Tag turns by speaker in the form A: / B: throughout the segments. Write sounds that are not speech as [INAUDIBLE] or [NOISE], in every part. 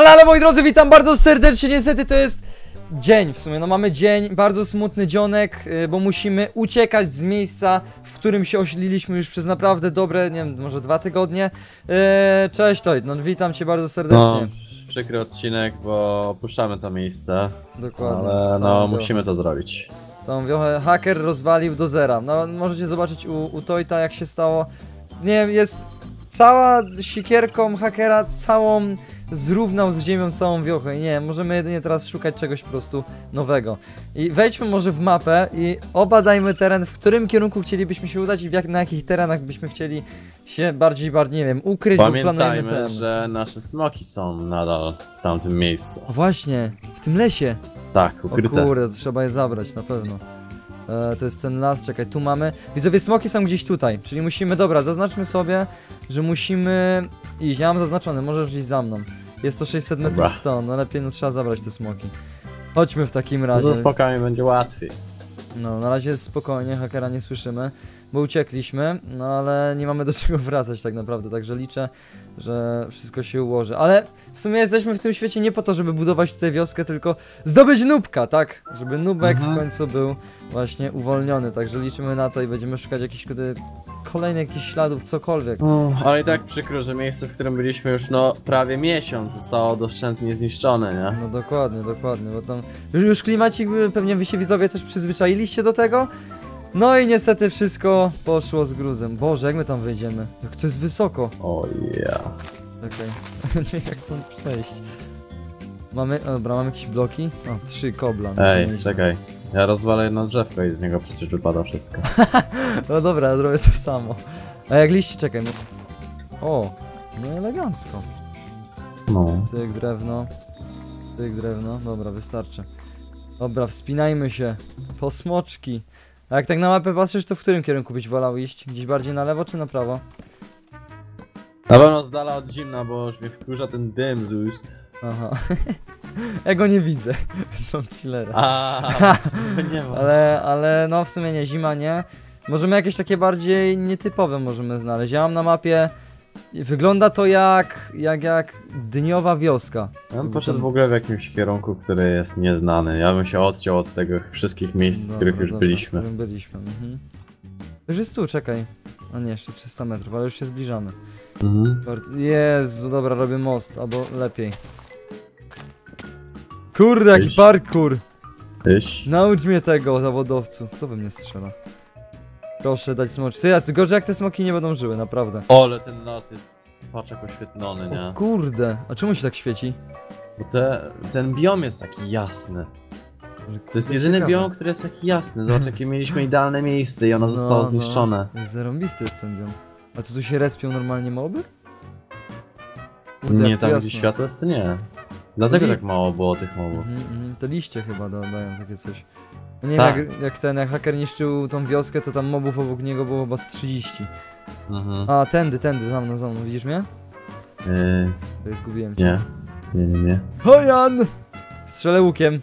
A: Ale, ale moi drodzy, witam bardzo serdecznie, niestety to jest dzień w sumie, no mamy dzień, bardzo smutny dzionek, y, bo musimy uciekać z miejsca, w którym się osiedliliśmy już przez naprawdę dobre, nie wiem, może dwa tygodnie. Y, Cześć Toid, no witam cię bardzo
B: No,
A: serdecznie.
B: przykry odcinek, bo opuszczamy to miejsce,
A: Dokładnie.
B: ale no musimy to zrobić.
A: Całą wiochę haker rozwalił do zera. No możecie zobaczyć u, u Toita jak się stało. Nie wiem, jest cała sikierką hakera całą zrównał z ziemią całą wiochę. Nie, możemy jedynie teraz szukać czegoś po prostu nowego. I wejdźmy może w mapę i obadajmy teren, w którym kierunku chcielibyśmy się udać i w jak, na jakich terenach byśmy chcieli się bardziej, bardziej, nie wiem, ukryć,
B: Pamiętajmy,
A: ten.
B: że nasze smoki są nadal w tamtym miejscu.
A: O właśnie, w tym lesie.
B: Tak,
A: O
B: ukryte.
A: kurde, to trzeba je zabrać, na pewno. E, to jest ten las, czekaj, tu mamy. Widzowie, smoki są gdzieś tutaj, czyli musimy, dobra, zaznaczmy sobie, że musimy iść. Ja mam zaznaczony, możesz iść za mną. Jest to 600 metrów stąd, no lepiej, no trzeba zabrać te smoki. Chodźmy w takim
B: No
A: razie.
B: ze smokami będzie łatwiej.
A: No, na razie jest spokojnie, hakera nie słyszymy, bo uciekliśmy, no ale nie mamy do czego wracać tak naprawdę, także liczę, że wszystko się ułoży. Ale w sumie jesteśmy w tym świecie nie po to, żeby budować tutaj wioskę, tylko zdobyć nubka, tak? Żeby nubek
B: Mhm.
A: w końcu był właśnie uwolniony, także liczymy na to i będziemy szukać jakichś kolejnych jakichś śladów, cokolwiek.
B: No, ale i tak przykro, że miejsce, w którym byliśmy już no prawie miesiąc zostało doszczętnie zniszczone, nie?
A: No dokładnie, dokładnie, bo tam już, już klimacik pewnie wy się widzowie też przyzwyczailiście do tego. No i niestety wszystko poszło z gruzem. Boże, jak my tam wejdziemy? Jak to jest wysoko.
B: O ja.
A: Czekaj, [LAUGHS] nie wiem jak tam przejść. Mamy, o, dobra, mamy jakieś bloki? O, trzy kobla. no
B: Ej, czekaj. Ja rozwalę jedno drzewko i z niego przecież wypada wszystko. [LAUGHS]
A: No dobra, zrobię to samo. A jak liście, czekaj. No. O, no elegancko.
B: No.
A: Cyk, drewno. Cyk, drewno. Dobra, wystarczy. Dobra, wspinajmy się. Po smoczki. A jak tak na mapę patrzysz, to w którym kierunku byś wolał iść? Gdzieś bardziej na lewo czy na prawo?
B: Na pewno z dala od zimna, bo już mnie wkurza ten dym z ust.
A: Aha. [LAUGHS] [LAUGHS] ja go nie widzę. [LAUGHS] Są chillera.
B: A, [LAUGHS] nie ma.
A: Ale, ale no w sumie nie, zima nie. Możemy jakieś takie bardziej nietypowe możemy znaleźć. Ja mam na mapie. Wygląda to jak, jak, jak dniowa wioska.
B: Ja bym poszedł w ogóle w jakimś kierunku, który jest nieznany. Ja bym się odciął od tego wszystkich miejsc, w których już
A: dobra, W
B: byliśmy.
A: którym byliśmy. Mhm. Już jest tu, czekaj. A nie, jeszcze 300 metrów, ale już się zbliżamy.
B: Mhm.
A: Jezu, dobra, robię most, albo lepiej. Kurde, jaki parkour!
B: Tyś?
A: Naucz mnie tego, zawodowcu. Kto we mnie strzela? Proszę dać smocz. Ty, ja, gorzej jak te smoki nie będą żyły, naprawdę.
B: O, ale ten las jest patrz jak oświetlony,
A: O
B: nie?
A: kurde, a czemu się tak świeci?
B: Bo te, ten biom jest taki jasny. To jest jedyny
A: ciekawe.
B: biom, który jest taki jasny. Zobacz, jakie mieliśmy idealne miejsce i ono
A: No,
B: zostało
A: no.
B: zniszczone.
A: Zarąbisty jest ten biom. A co tu się respią normalnie moby? Kurde,
B: Nie, tam gdzie światło jest, to nie. Dlatego
A: Li-
B: tak mało było tych mobów.
A: Mhm, mhm. Te liście chyba da, dają takie coś. No nie
B: Tak.
A: wiem, jak, jak ten, jak haker niszczył tą wioskę, to tam mobów obok niego było chyba z 30.
B: Mhm.
A: A, tędy, tędy, za mną, za mną, widzisz mnie?
B: Yy,
A: To zgubiłem cię.
B: nie. Nie, nie, nie.
A: Hojan! Strzelę łukiem.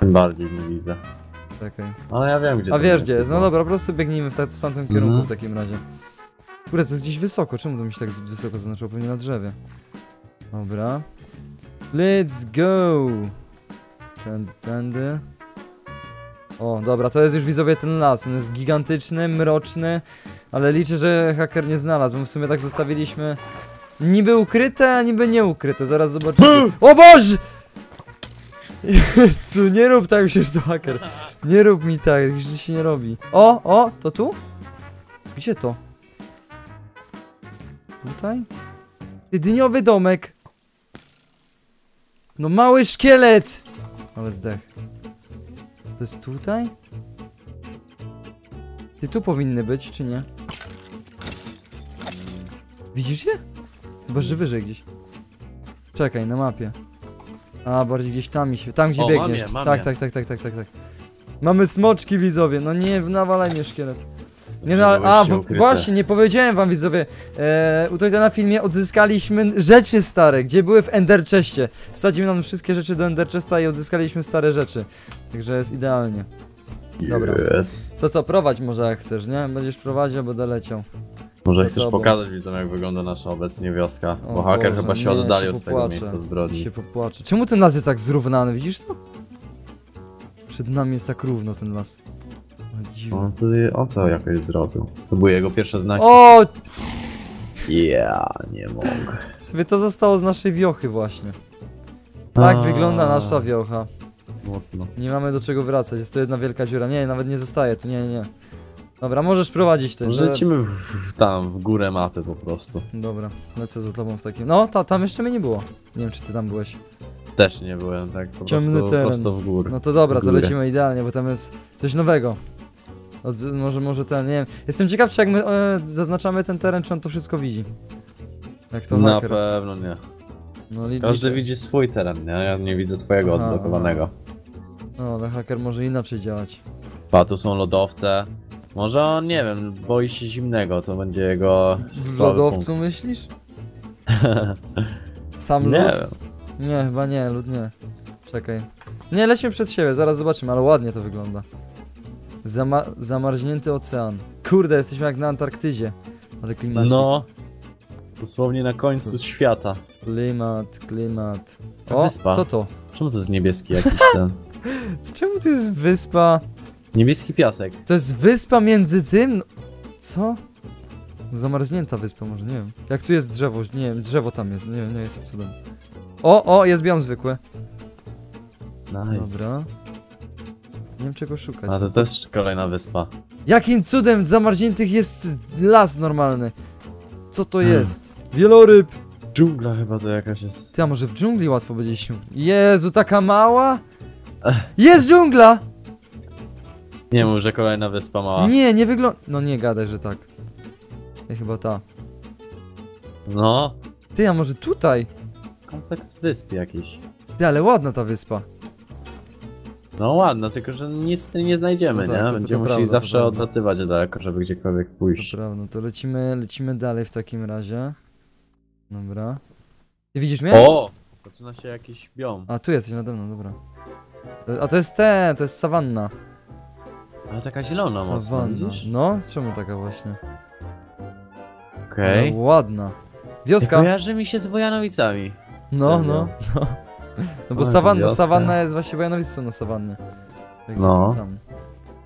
B: Tym bardziej nie widzę.
A: Czekaj.
B: Ale ja wiem, gdzie
A: A
B: to
A: wiesz gdzie jest, no dobra, po prostu biegnijmy w, ta, w tamtym kierunku
B: Mhm.
A: w takim razie. Kurde, to jest gdzieś wysoko, czemu to mi się tak wysoko zaznaczyło? Pewnie na drzewie. Dobra. Let's go! Tędy, tędy. O, dobra, to jest już widzowie ten las. On jest gigantyczny, mroczny, ale liczę, że haker nie znalazł, bo w sumie tak zostawiliśmy niby ukryte, a niby nie ukryte. Zaraz zobaczymy. O Boże! Jezu, nie rób tak, że to haker. Nie rób mi tak, tak źle się nie robi. O, o, to tu? Gdzie to? Tutaj? Dyniowy domek. No mały szkielet! Ale zdech. To jest tutaj? Ty tu powinny być, czy nie? Widzisz je? Chyba, że wyżej gdzieś. Czekaj, na mapie. A, bardziej gdzieś tam mi się... Tam, gdzie
B: O, mam
A: biegniesz.
B: je, mam
A: tak, tak, tak, tak, tak, tak, tak. Mamy smoczki, widzowie. No nie, nawalaj mnie szkielet. Nie, no, a, właśnie, nie powiedziałem wam widzowie. E, tutaj na filmie odzyskaliśmy rzeczy stare, gdzie były w Ender Chestie. Wsadzimy nam wszystkie rzeczy do Ender Chesta i odzyskaliśmy stare rzeczy. Także jest idealnie. Dobra.
B: Yes.
A: To co, prowadź może jak chcesz, nie? Będziesz prowadził, będę leciał.
B: Może chcesz
A: sobą.
B: pokazać widzom jak wygląda nasza obecnie wioska,
A: O
B: bo haker
A: Boże,
B: chyba się
A: nie,
B: oddalił
A: się
B: z tego miejsca zbrodni.
A: się popłaczę. Czemu ten las jest tak zrównany, widzisz to? Przed nami jest tak równo ten las.
B: On to, on to jakoś zrobił. To były jego pierwsze znaki.
A: O!
B: Ja nie mogę.
A: Sobie to zostało z naszej wiochy właśnie. Tak
B: A.
A: wygląda nasza wiocha.
B: Smutno.
A: Nie mamy do czego wracać, jest to jedna wielka dziura. Nie, nawet nie zostaje tu, nie, nie. Dobra, możesz prowadzić ty.
B: Może lecimy w, w, tam, w górę mapy po prostu.
A: Dobra, lecę za tobą w takim. No, ta, tam jeszcze mnie nie było. Nie wiem, czy ty tam byłeś.
B: Też nie byłem tak po
A: Ciemny
B: prostu
A: teren.
B: prosto w górę.
A: No to dobra, to lecimy idealnie, bo tam jest coś nowego. Od, może, może ten, nie wiem. Jestem ciekaw, czy jak my e, zaznaczamy ten teren, czy on to wszystko widzi. Jak to
B: Na
A: haker.
B: pewno nie.
A: No, li,
B: Każdy
A: liczę.
B: widzi swój teren, nie? Ja nie widzę twojego
A: Aha,
B: odblokowanego.
A: No, ale haker może inaczej działać.
B: Pa, tu są lodowce. Może on, nie wiem, boi się zimnego, to będzie jego
A: W
B: słaby
A: lodowcu myślisz? [LAUGHS] Sam
B: punkt. Nie
A: lód?
B: wiem.
A: Nie, chyba nie, lód nie. Czekaj. Nie, lecimy przed siebie, zaraz zobaczymy, ale ładnie to wygląda. Zama zamarznięty ocean. Kurde, jesteśmy jak na Antarktydzie. Ale klimat.
B: No. Dosłownie na końcu świata.
A: Klimat, klimat. O,
B: wyspa.
A: co to?
B: Czemu to jest niebieski jakiś ten? [LAUGHS]
A: Czemu to jest wyspa?
B: Niebieski piasek.
A: To jest wyspa między tym? No, Co? Zamarznięta wyspa, może nie wiem. Jak tu jest drzewo? Nie wiem, drzewo tam jest, nie wiem, nie wiem, co cudem. O, o, jest biom zwykły.
B: Nice.
A: Dobra. Nie wiem czego szukać.
B: A to też kolejna wyspa.
A: Jakim cudem zamarzniętych jest las normalny? Co to
B: Hmm.
A: jest? Wieloryb!
B: Dżungla chyba to jakaś jest.
A: Ty, a może w dżungli łatwo będzie się... Jezu, taka mała? Jest dżungla!
B: Nie mów, że kolejna wyspa mała.
A: Nie, nie wygląda... No nie gadaj, że tak. Ja chyba ta.
B: No.
A: Ty, a może tutaj?
B: Kompleks wysp jakiś.
A: Ty, ale ładna ta wyspa.
B: No ładno, tylko że nic nie znajdziemy,
A: No tak,
B: nie?
A: to-
B: Będziemy
A: to
B: musieli
A: prawda,
B: zawsze odlatywać daleko, żeby gdziekolwiek pójść.
A: To prawda, to lecimy, lecimy dalej w takim razie. Dobra. Ty widzisz mnie?
B: O! Zaczyna się jakiś biom.
A: A, tu jesteś nade mną, dobra. A to jest ten, to jest sawanna.
B: Ale taka zielona mocno,
A: Sawanna.
B: widzisz?
A: No, czemu taka właśnie?
B: Okej.
A: No, ładna.
B: Okay.
A: Wioska.
B: Kojarzy mi się z Wojanowicami.
A: No, no, no. No bo sawanna, sawanna jest właśnie Wojanowice są na sawannie. Tak,
B: No.
A: Tam.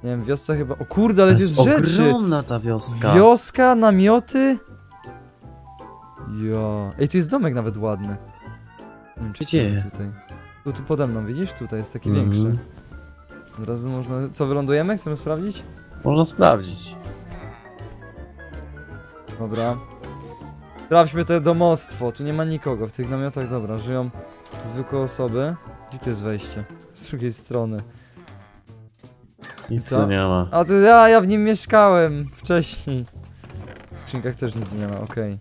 A: Nie wiem, wiosce chyba. O kurde, ale
B: To
A: tu jest rzeczy!
B: ogromna ta wioska.
A: Wioska, namioty. Jo. Ej, tu jest domek nawet ładny. Nie wiem, czy
B: Gdzie?
A: tutaj. Tu, tu pode mną, widzisz? Tutaj jest taki
B: Mhm.
A: większy. Od razu można... Co, wylądujemy? Chcemy sprawdzić?
B: Można sprawdzić.
A: Dobra. Sprawdźmy to domostwo. Tu nie ma nikogo. W tych namiotach, dobra, żyją zwykłe osoby. Gdzie tu jest wejście? Z drugiej strony.
B: Nic
A: co?
B: tu nie ma.
A: A tu ja, ja w nim mieszkałem wcześniej. W skrzynkach też nic nie ma, okej.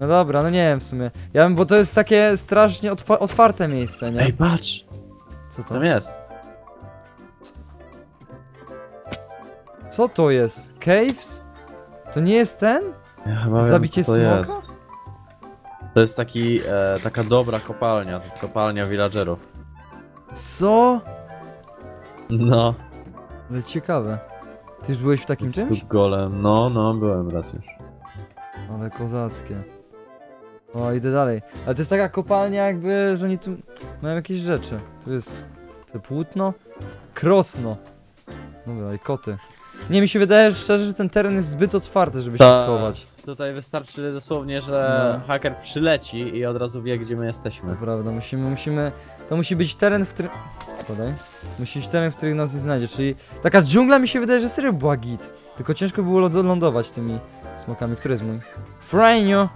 A: No dobra, no nie wiem w sumie. Ja bym, bo to jest takie strasznie otwa otwarte miejsce, nie?
B: Ej, patrz!
A: Co to?
B: Tam jest.
A: Co to jest? Caves? To nie jest ten?
B: Ja chyba wiem,
A: Zabicie
B: co to
A: smoka?
B: jest. To jest taki, e, taka dobra kopalnia, to jest kopalnia villagerów.
A: Co?
B: No,
A: Ale ciekawe. Ty już byłeś w takim czymś?
B: golem. No, no, byłem raz już.
A: Ale kozackie. O, idę dalej. Ale to jest taka kopalnia jakby, że oni tu mają jakieś rzeczy. Tu jest te płótno. Krosno. Dobra, i koty. Nie, mi się wydaje że szczerze, że ten teren jest zbyt otwarty, żeby się
B: Ta.
A: schować.
B: Tutaj wystarczy dosłownie, że
A: No.
B: haker przyleci i od razu wie, gdzie my jesteśmy.
A: Prawda, musimy, musimy... To musi być teren, w którym... Spadaj. Musi być teren, w którym nas nie znajdzie, czyli... Taka dżungla mi się wydaje, że serio była git. Tylko ciężko było ląd- lądować tymi smokami. Który jest mój? Franiu!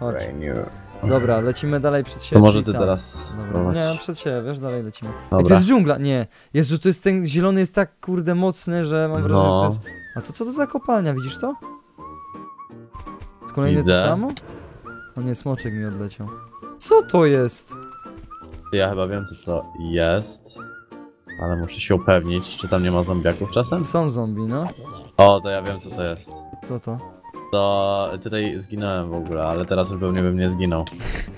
A: Chodź. Dobra, lecimy dalej przed siebie.
B: To może ty
A: tam.
B: teraz
A: Dobra, nie, no przed siebie, wiesz, dalej lecimy. Ej, to
B: Dobra.
A: jest dżungla, nie. Jezu, to jest ten zielony jest tak kurde mocny, że mam wrażenie,
B: No.
A: że to jest... A to co to za kopalnia, widzisz to? Z kolejne to
B: Widzę.
A: samo? O nie, smoczek mi odleciał. Co to jest?
B: Ja chyba wiem, co to jest. Ale muszę się upewnić, czy tam nie ma zombiaków czasem?
A: Są zombie, no.
B: O, to ja wiem, co to jest.
A: Co to?
B: To tutaj zginąłem w ogóle, ale teraz już pewnie bym nie zginął.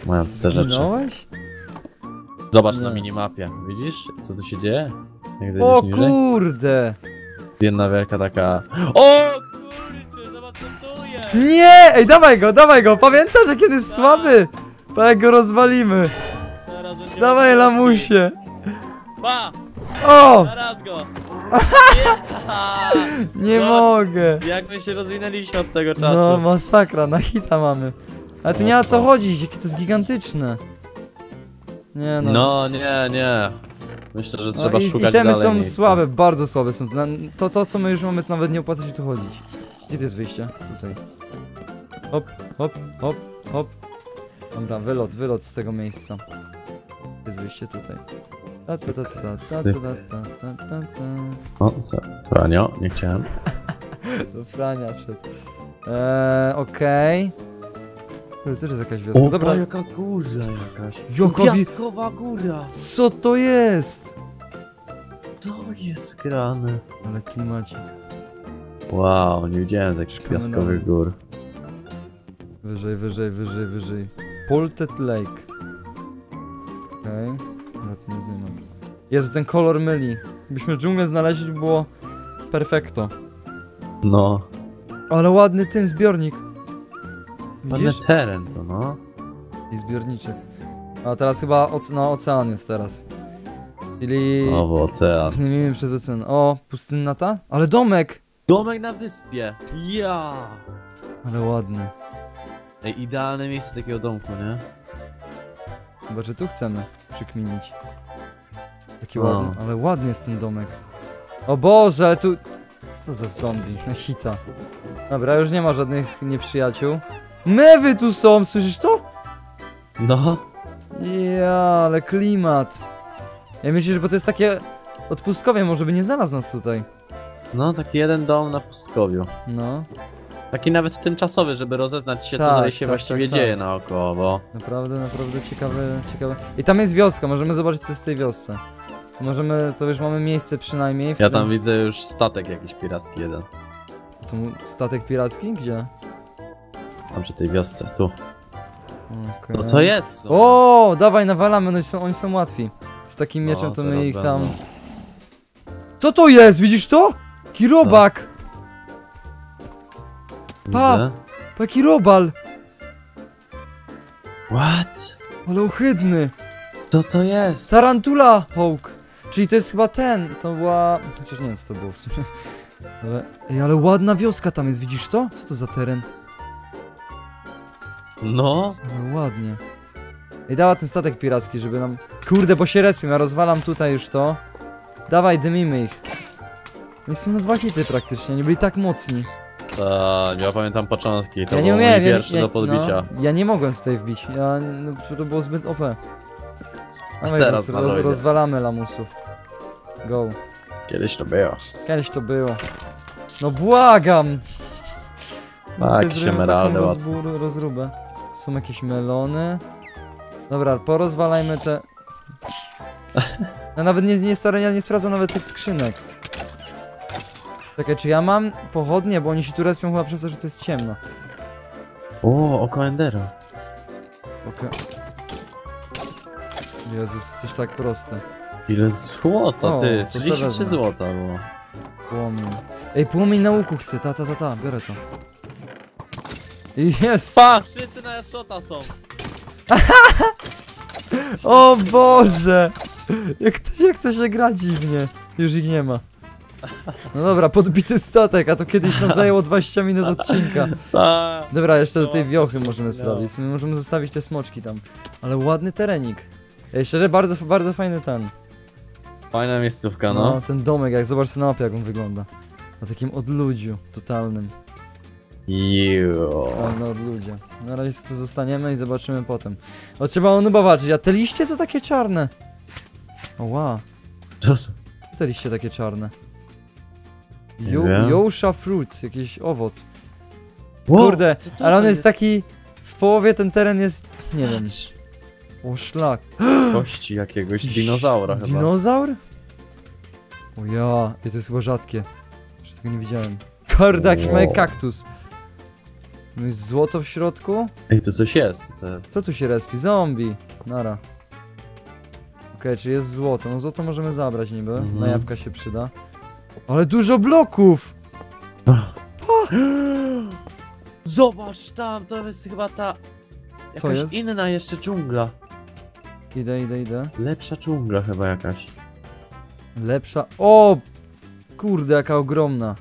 B: Mając te rzeczy.
A: Zginąłeś?
B: Zobacz
A: Nie.
B: na minimapie. Widzisz, co tu się dzieje? Jak
A: O
B: zejdziesz niżej?
A: kurde!
B: Jedna wielka taka... O
A: Nie! Ej, dawaj go, dawaj go! Pamiętasz, jak jest słaby? Pa, jak go rozwalimy.
C: Będzie
A: Dawaj, lamusie.
C: Pa!
A: O!
C: Zaraz go! [LAUGHS]
A: Nie
C: No.
A: mogę.
C: Jak my się rozwinęliśmy od tego czasu.
A: No, masakra, na hita mamy. Ale tu nie ma co chodzić, jakie to jest gigantyczne. Nie no.
B: No nie, nie. Myślę, że
A: No
B: trzeba
A: i,
B: szukać
A: Itemy
B: dalej
A: są
B: miejsca.
A: słabe, bardzo słabe są. Na- To, to co my już mamy, to nawet nie opłaca się tu chodzić. Gdzie to jest wyjście? Tutaj. Hop, hop, hop, hop. Dobra, wylot, wylot z tego miejsca. Jest wyjście tutaj. Ta, ta, ta, ta, ta, ta, ta, ta, ta, ta, ta.
B: O, co? Franio, nie chciałem.
A: Do Frania wszedł. Eee, okej. Okay. To jest jakaś wioska. Dobra,
B: jaka góra jakaś.
A: Jaka wi-
B: Piaskowa góra.
A: co to jest?
B: To jest grane.
A: Ale klimacik.
B: Wow, nie widziałem takich
A: Szukamy
B: piaskowych
A: dalej.
B: gór.
A: Wyżej, wyżej, wyżej, wyżej. Polted Lake. Okej. Okay. Museum. Jezu, ten kolor myli. Gdybyśmy dżunglę znaleźli, by było perfekto.
B: No,
A: Ale ładny ten zbiornik.
B: ładny teren to, no.
A: I zbiorniczek. A teraz chyba oce no, ocean jest teraz. Czyli...
B: O, bo ocean. [LAUGHS]
A: Nie wiemy przez ocean. O, pustynna ta? Ale domek!
B: Domek na wyspie. Ja.
A: Ale ładny.
B: Ej, idealne miejsce takiego domku, nie?
A: Chyba, że tu chcemy przykminić. Taki ładny, ale ładny jest ten domek. O Boże, ale tu... Co to za zombie? Na hita. Dobra, już nie ma żadnych nieprzyjaciół. Mewy tu są, słyszysz to?
B: No.
A: Ja, ale klimat. Ja myślę, że bo to jest takie odpustkowie, może by nie znalazł nas tutaj.
B: No, taki jeden dom na pustkowiu.
A: No,
B: Taki nawet tymczasowy, żeby rozeznać się,
A: Tak,
B: co tutaj się
A: tak,
B: właściwie
A: tak,
B: dzieje
A: tak.
B: naokoło, bo...
A: naprawdę, naprawdę ciekawe, ciekawe. I tam jest wioska, możemy zobaczyć co jest w tej wiosce. To możemy, to już mamy miejsce przynajmniej.
B: Ja tam widzę już statek jakiś piracki jeden.
A: To statek piracki? Gdzie?
B: Tam przy tej wiosce, tu.
A: Okej.
B: No to jest.
A: O, dawaj, nawalamy, oni są, oni są łatwi. Z takim mieczem
B: O,
A: to my ich tam... Co to jest? Widzisz to? Kirobak! pa!
B: Widzę.
A: Taki robal!
B: What?
A: Ale ohydny!
B: Co to jest?
A: Tarantula Hawk! Czyli to jest chyba ten, to była... Chociaż nie wiem co to było w sumie. Ale... Ej, ale ładna wioska tam jest, widzisz to? Co to za teren?
B: No.
A: Ale ładnie. Ej, dała ten statek piracki, żeby nam... Kurde, bo się respią, ja rozwalam tutaj już to. Dawaj, dymimy ich. Oni są na dwa hity praktycznie, nie byli tak mocni.
B: Tak, ja pamiętam początki, to
A: ja nie
B: był
A: umiałem,
B: mój
A: ja,
B: pierwszy
A: ja,
B: do podbicia.
A: No, ja nie mogłem tutaj wbić, ja, no, to było zbyt OP.
B: Teraz
A: roz, rozwalamy lamusów. Go.
B: Kiedyś to było.
A: Kiedyś to było. No błagam!
B: Tak, ładne.
A: rozbór, rozróbę. Są jakieś melony. Dobra, porozwalajmy te... [LAUGHS] Ja nawet nie, nie, stary, ja nie sprawdzam nawet tych skrzynek. Czekaj, czy ja mam pochodnie, bo oni się tu respią chyba przez to, że to jest ciemno.
B: O, oko Endera.
A: Okej. Jezus, jesteś tak prosty.
B: Ile złota,
A: O,
B: ty?
A: to se
B: 33
A: wezmę.
B: złota było.
A: Płomień. Ej, płomień na łuku chcę, ta, ta, ta, ta, biorę to. I Jest!
C: Pa! Wszyscy na shota są! [LAUGHS]
A: O Boże! Jak to, jak to się gra dziwnie. Już ich nie ma. No dobra, podbity statek, a to kiedyś nam zajęło 20 minut odcinka.
B: Tak.
A: Dobra, jeszcze do tej
C: No,
A: wiochy możemy
C: no.
A: sprawdzić. My możemy zostawić te smoczki tam. Ale ładny terenik. Ej, szczerze, bardzo, bardzo fajny ten.
B: Fajna miejscówka,
A: No,
B: no.
A: ten domek, jak zobaczcie na mapie, jak on wygląda. Na takim odludziu totalnym.
B: Jo.
A: Totalne odludzie. Na razie tu zostaniemy i zobaczymy potem. O, trzeba on zobaczyć, a te liście co takie czarne? O, wow.
B: Co?
A: Te liście takie czarne. Jousha fruit, jakiś owoc.
B: Wow,
A: Kurde, ale on
B: to
A: jest taki... W połowie ten teren jest... nie wiem. O szlak. [GASPS]
B: Kości jakiegoś dinozaura chyba.
A: Dinozaur? O ja, i to jest chyba rzadkie. Jeszcze tego nie widziałem. Kurde, jakiś
B: Wow.
A: mały kaktus. No jest złoto w środku?
B: Ej, to coś jest. To...
A: Co tu się respi? Zombie. Nara. Okej, czy jest złoto? No złoto możemy zabrać niby.
B: Mhm.
A: Na jabłka się przyda. Ale dużo bloków! [GASPS]
B: Zobacz tam, to jest chyba ta...
A: Co
B: Jakaś
A: jest?
B: inna jeszcze dżungla.
A: Idę, idę, idę.
B: Lepsza dżungla chyba jakaś.
A: Lepsza. O! Kurde, jaka ogromna.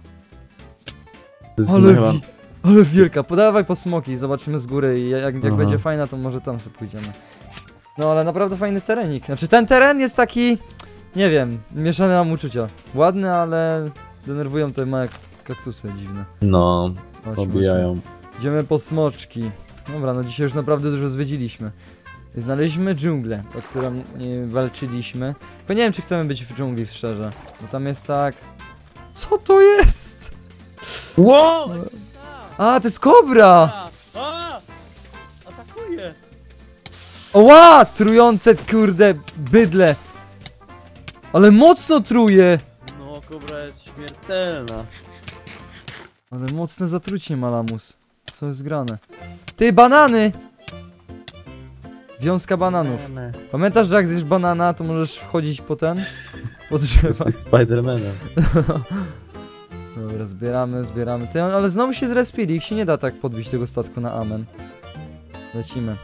A: Ale, wi- ale wielka. Podawaj po smoki i zobaczymy z góry i jak, jak
B: Aha.
A: będzie fajna, to może tam sobie pójdziemy. No ale naprawdę fajny terenik. Znaczy ten teren jest taki, nie wiem, mieszane mam uczucia. Ładny, ale denerwują te małe kaktusy dziwne.
B: No,
A: Chodź,
B: pobijają.
A: Idziemy po smoczki. Dobra, no dzisiaj już naprawdę dużo zwiedziliśmy. Znaleźliśmy dżunglę, o którą e, walczyliśmy. Tylko nie wiem, czy chcemy być w dżungli, szczerze. Bo tam jest tak... Co to jest?
B: Wow!
A: A, to jest kobra!
C: A! Atakuje!
A: Oła! Trujące, kurde, bydle! Ale mocno truje!
C: No, kobra jest śmiertelna.
A: Ale mocne zatrucie malamus. Co jest grane? Ty, banany! Wiązka bananów. Pamiętasz, że jak zjesz banana, to możesz wchodzić po ten? Po drzewa. [LAUGHS]
B: Jesteś Spidermanem. [LAUGHS]
A: Dobra, zbieramy, zbieramy. Ty, ale znowu się zrespili, ich się nie da tak podbić tego statku na amen. Lecimy.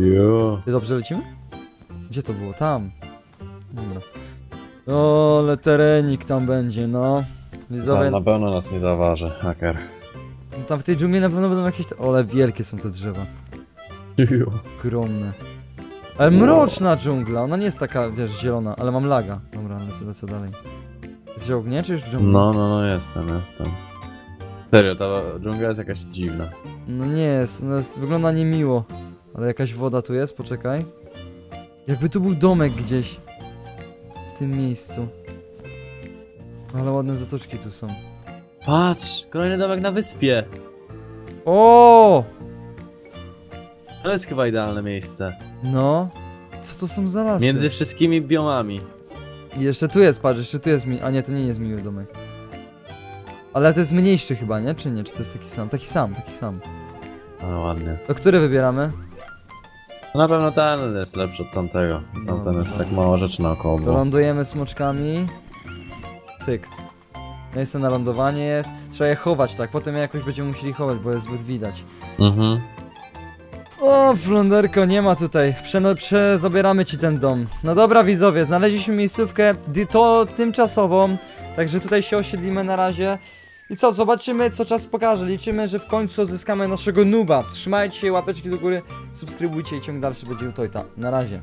B: Jo.
A: Ty dobrze lecimy? Gdzie to było? Tam. Dobra. O, ale terenik tam będzie, no. Widzowie,
B: Na pewno nas nie zaważy, haker.
A: tam w tej dżungli na pewno będą jakieś... O, ale wielkie są te drzewa. Ogromne. Ale mroczna dżungla, ona nie jest taka, wiesz, zielona, ale mam laga. Dobra, lecę, lecę dalej. Jesteś ognie, czy już w dżungli?
B: No, no, no, jestem, jestem. Serio, ta dżungla jest jakaś dziwna.
A: No nie jest, no jest, wygląda niemiło. Ale jakaś woda tu jest, poczekaj. Jakby tu był domek gdzieś. W tym miejscu. Ale ładne zatoczki tu są.
B: Patrz, kolejny domek na wyspie.
A: O!
B: To jest chyba idealne miejsce.
A: No. Co to są za lasy?
B: Między wszystkimi biomami.
A: I jeszcze tu jest, patrz, jeszcze tu jest mi... A nie, to nie jest miły domek. Ale to jest mniejszy chyba, nie? Czy nie? Czy to jest taki sam? Taki sam, taki sam.
B: Ale ładnie.
A: To który wybieramy?
B: To na pewno ten jest lepszy od tamtego. Tamten
A: Dobra.
B: jest tak mało rzeczy naokoło było.
A: lądujemy smoczkami. Cyk. Miejsce na lądowanie jest. Trzeba je chować, tak? Potem je jakoś będziemy musieli chować, bo jest zbyt widać.
B: Mhm.
A: O, flonderko, nie ma tutaj. Prze, prze zabieramy ci ten dom. No dobra, widzowie, znaleźliśmy miejscówkę, to tymczasową. Także tutaj się osiedlimy na razie. I co, zobaczymy, co czas pokaże. Liczymy, że w końcu odzyskamy naszego nuba. Trzymajcie łapeczki do góry, subskrybujcie i ciąg dalszy będzie u Tojta. Na razie.